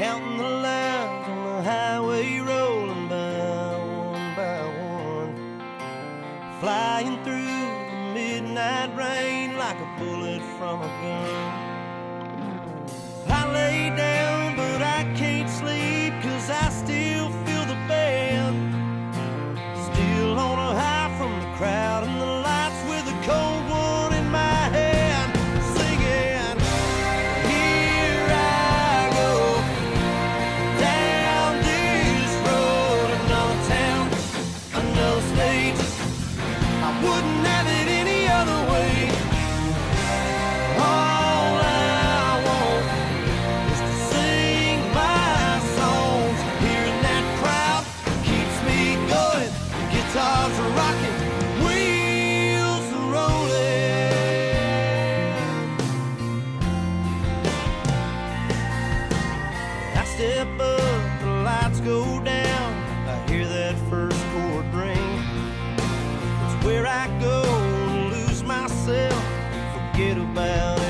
counting the lines on the highway rolling by one by one, flying through the midnight rain like a bullet from a gun. I lay down, Guitars are rocking, wheels are rolling. I step up, the lights go down. I hear that first chord ring. It's where I go to lose myself, forget about